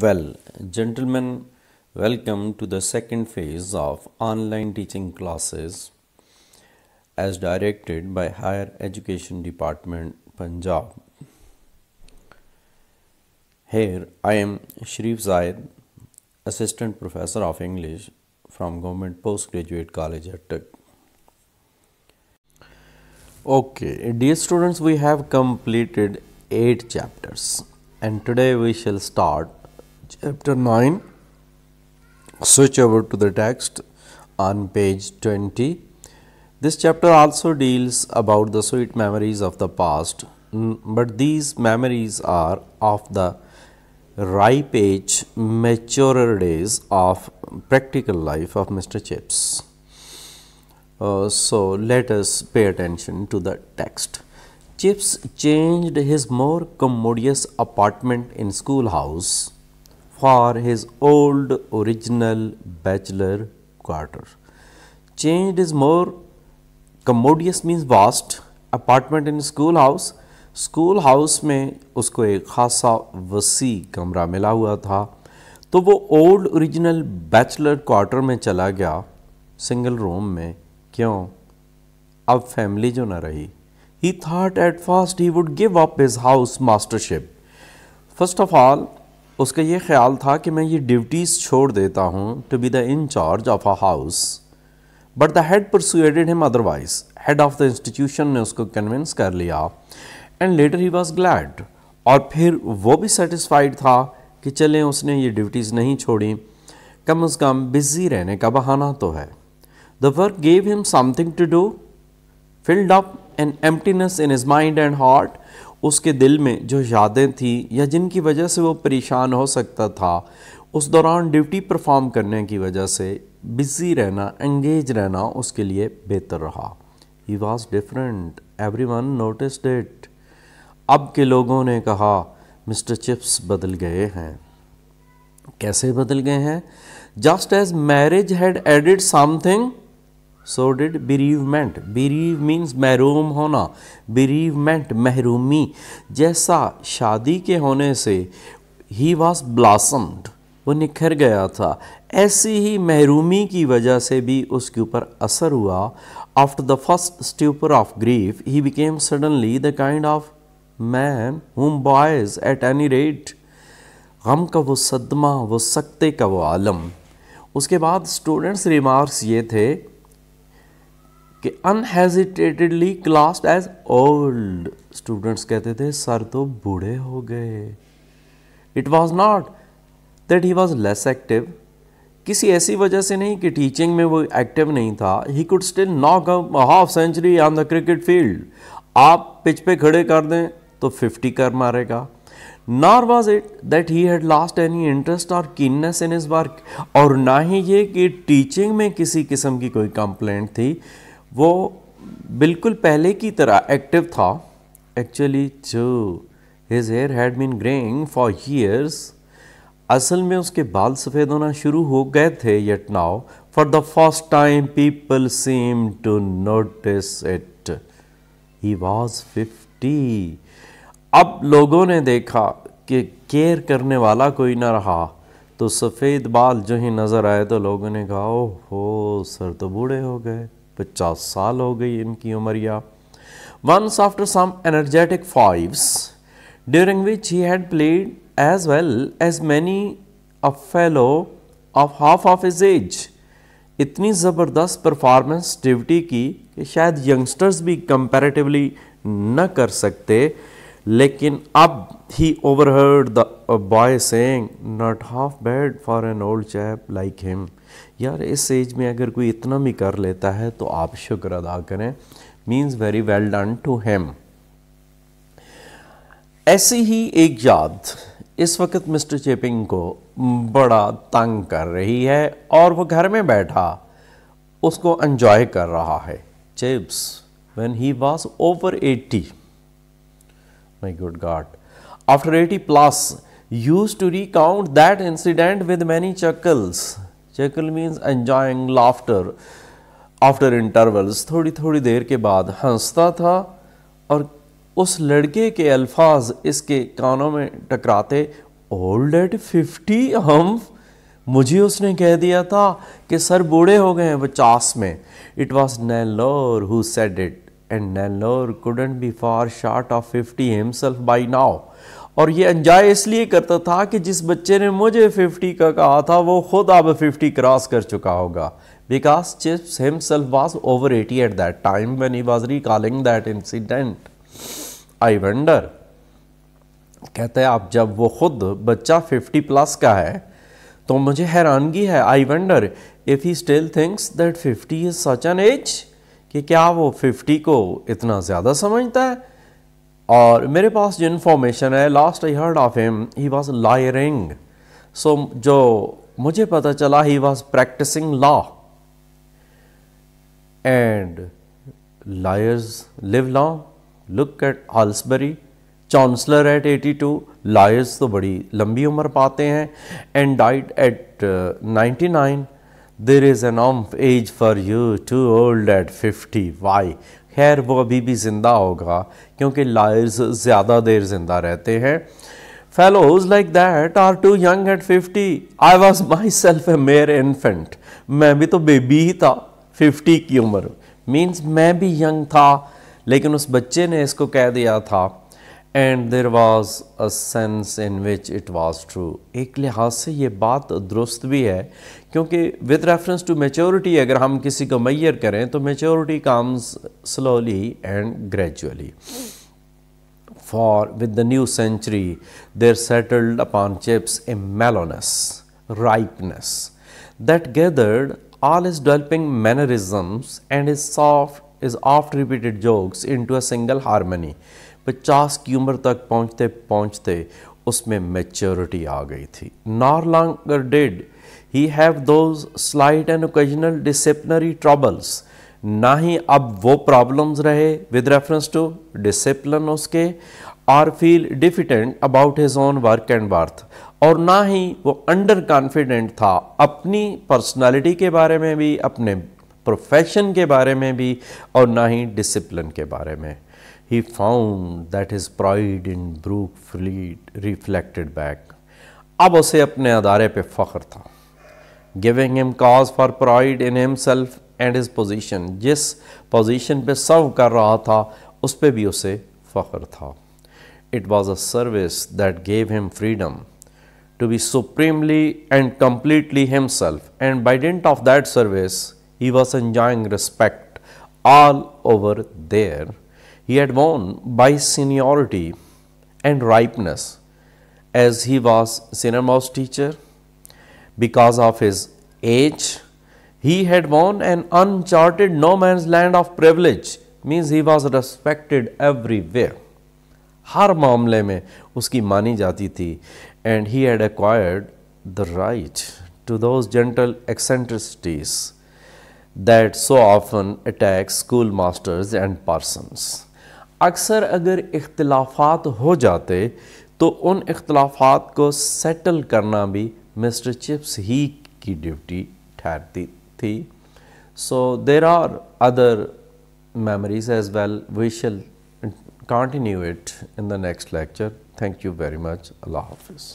Well, gentlemen, welcome to the second phase of online teaching classes as directed by Higher Education Department, Punjab. Here I am Sharif Zaid, Assistant Professor of English from Government Postgraduate College at. Okay, dear students, we have completed eight chapters, and today we shall start chapter 9 switch over to the text on page 20 this chapter also deals about the sweet memories of the past but these memories are of the ripe age maturer days of practical life of mr chips. Uh, so let us pay attention to the text. Chips changed his more commodious apartment in schoolhouse for his old original bachelor quarter. Changed is more commodious means vast. Apartment in school house school house में उसको एक खासा वसी कमरा मिला हुआ था। तो वो ओल्ड ओरिजिनल बैचलर क्वार्टर में चला गया। सिंगल रूम में। क्यों? अब फैमिली जो ना रही। He thought at first he would give up his house mastership first of all उसका ये ख्याल था कि मैं ये ड्यूटीज़ छोड़ देता हूँ to be the in charge of a house but the head persuaded him otherwise head of the institution ने उसको कन्विंस कर लिया. And later he was glad और फिर वो भी सेटिस्फाइड था कि चलें, उसने ये ड्यूटीज़ नहीं छोड़ी. कम अज़ कम बिज़ी रहने का बहाना तो है. The work gave him something to do filled up an emptiness in his mind and heart उसके दिल में जो यादें थी या जिनकी वजह से वो परेशान हो सकता था, उस दौरान ड्यूटी परफॉर्म करने की वजह से बिज़ी रहना एंगेज रहना उसके लिए बेहतर रहा। He was different everyone notice it अब के लोगों ने कहा, मिस्टर चिप्स बदल गए हैं। कैसे बदल गए हैं? Just as marriage had added something so did bereavement. Bereave means महरूम होना। Bereavement महरूमी जैसा शादी के होने से ही वॉज़ ब्लासम्ड वो निखर गया था। ऐसी ही महरूमी की वजह से भी उसके ऊपर असर हुआ। After the first stupor of grief he became suddenly the kind of man whom boys at any rate गम का वो सदमा, वो सकते का वो आलम। उसके बाद स्टूडेंट्स रिमार्क्स ये थे कि unhesitatingly classed as old students कहते थे, सर तो बूढ़े हो गए। It was not that he was less active किसी ऐसी वजह से नहीं कि टीचिंग में वो एक्टिव नहीं था। He could still knock half century on the cricket field आप पिच पे खड़े कर दें तो 50 कर मारेगा। Nor was it that he had lost any interest और कीननेस इन इज़ वर्क और ना ही ये कि टीचिंग में किसी किस्म की कोई कंप्लेंट थी। वो बिल्कुल पहले की तरह एक्टिव था। एक्चुअली जो his hair had been greying for years असल में उसके बाल सफ़ेद होना शुरू हो गए थे yet now for the first time people seem to notice it he was fifty अब लोगों ने देखा कि केयर करने वाला कोई ना रहा तो सफ़ेद बाल जो ही नज़र आए तो लोगों ने कहा, ओहो, सर तो बूढ़े हो गए। पचास साल हो गई इनकी उम्र या। Once after some energetic fives during which he had played as well as many a fellow of half of his age इतनी ज़बरदस्त परफॉर्मेंस डिविटी की कि शायद यंगस्टर्स भी कंपेरेटिवली न कर सकते। लेकिन अब he overheard the boy saying not half bad for an old chap like him यार, इस एज में अगर कोई इतना भी कर लेता है तो आप शुक्र अदा करें। Means very well done to him ऐसी ही एक याद इस वक्त मिस्टर चेपिंग को बड़ा तंग कर रही है और वो घर में बैठा उसको एंजॉय कर रहा है। Chips, when he was over 80 my good god. After 80 plus, used to recount that incident with many chuckles. Chuckle means enjoying laughter after intervals थोड़ी थोड़ी देर के बाद हंसता था और उस लड़के के अल्फाज इसके कानों में टकराते ओल्ड एट फिफ्टी हम मुझे उसने कह दिया था कि सर बूढ़े हो गए हैं पचास में। It was Nellor who said it and Nellor couldn't be far short of fifty himself by now और ये एंजॉय इसलिए करता था कि जिस बच्चे ने मुझे 50 का कहा था, वो खुद अब 50 क्रॉस कर चुका होगा। Because Chips himself was over 80 at that time when he was recalling that incident I wonder कहते हैं, आप जब वो खुद बच्चा 50 प्लस का है तो मुझे हैरानगी है। I wonder if he still thinks that 50 is such an age कि क्या वो 50 को इतना ज़्यादा समझता है? और मेरे पास जो इन्फॉर्मेशन है last I heard of him he was lawyering so जो मुझे पता चला he was practising law and lawyers live law look at Halsbury chancellor at 82 lawyers तो बड़ी लंबी उम्र पाते हैं. And died at 99 there is an of age for you too old at 50 why खैर, वो अभी भी ज़िंदा होगा, क्योंकि लायर्स ज़्यादा देर ज़िंदा रहते हैं। Fellows like that are too young at fifty I was myself a mere infant मैं भी तो बेबी ही था फिफ्टी की उम्र। मीन्स मैं भी यंग था, लेकिन उस बच्चे ने इसको कह दिया था and there was a sense in which it was true एक लिहाज से ये बात दुरुस्त भी है, क्योंकि विद रेफरेंस टू मेच्योरिटी अगर हम किसी को मैयर करें तो maturity comes slowly and gradually for with the new century there settled upon Chips a mellowness ripeness that gathered all his developing mannerisms and his soft, his oft repeated jokes into a single harmony. पचास की उम्र तक पहुँचते पहुँचते उसमें maturity आ गई थी। Nor longer did he have those slight and occasional disciplinary troubles ना ही अब वो प्रॉब्लम्स रहे विद रेफरेंस टू डिसिप्लिन उसके और feel diffident about his own work and birth और ना ही वो अंडर कॉन्फिडेंट था अपनी पर्सनालिटी के बारे में भी, अपने प्रोफेशन के बारे में भी, और ना ही डिसिप्लिन के बारे में। He found that his pride in Brook Fleet reflected back. अब उसे अपने अदारे पे फ़ख्र था giving him cause for pride in himself and his position जिस पोजीशन पे सर्व कर रहा था उस पर भी उसे फ़ख्र था it was a service that gave him freedom to be supremely and completely himself and by dint of that service he was enjoying respect all over there he had won by seniority and ripeness as he was senior-most teacher. Because of his age, he had won an uncharted no man's land of privilege, means he was respected everywhere. हर मामले में उसकी मानी जाती थी and he had acquired the right to those gentle eccentricities that so often attack school masters and persons. अक्सर अगर इख्तलाफात हो जाते तो उन इख्तलाफात को सेटल करना भी मिस्टर चिप्स ही की ड्यूटी ठहरती थी। So there are other memories as well we shall continue it in the next lecture thank you very much अल्लाह हाफिज़